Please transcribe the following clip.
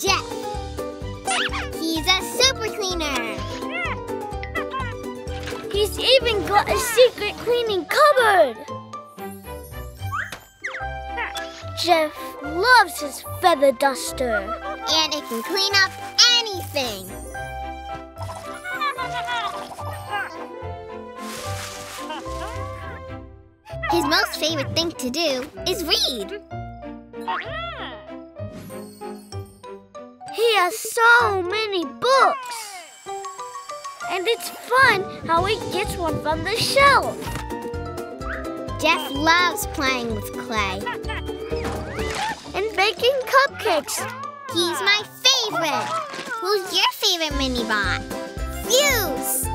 Jeff. He's a super cleaner. He's even got a secret cleaning cupboard. Jeff loves his feather duster. And it can clean up anything. His most favorite thing to do is read. He has so many books. And it's fun how he gets one from the shelf. Jeff loves playing with clay. And baking cupcakes. He's my favorite. Who's your favorite Minibod? Fuse.